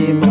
You.